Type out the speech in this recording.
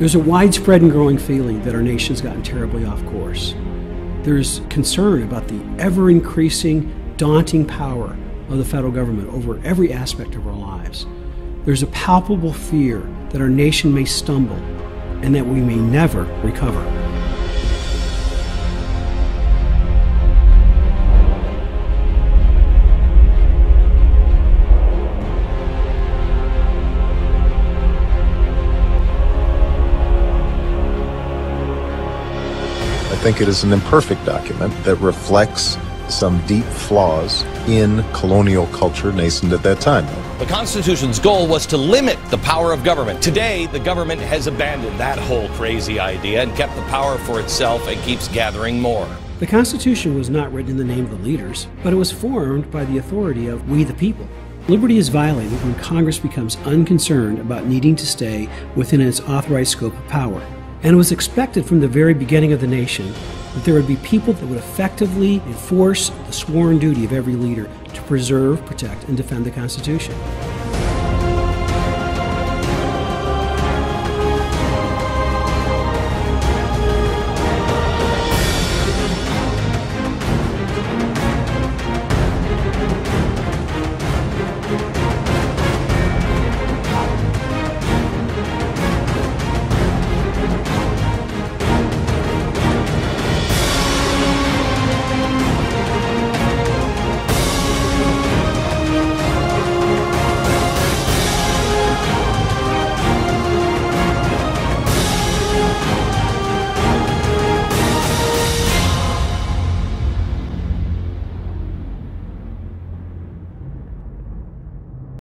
There's a widespread and growing feeling that our nation's gotten terribly off course. There's concern about the ever increasing, daunting power of the federal government over every aspect of our lives. There's a palpable fear that our nation may stumble and that we may never recover. Think it is an imperfect document that reflects some deep flaws in colonial culture nascent at that time. The Constitution's goal was to limit the power of government. Today, the government has abandoned that whole crazy idea and kept the power for itself and keeps gathering more. The Constitution was not written in the name of the leaders, but it was formed by the authority of we the people. Liberty is violated when Congress becomes unconcerned about needing to stay within its authorized scope of power. And it was expected from the very beginning of the nation that there would be people that would effectively enforce the sworn duty of every leader to preserve, protect, and defend the Constitution.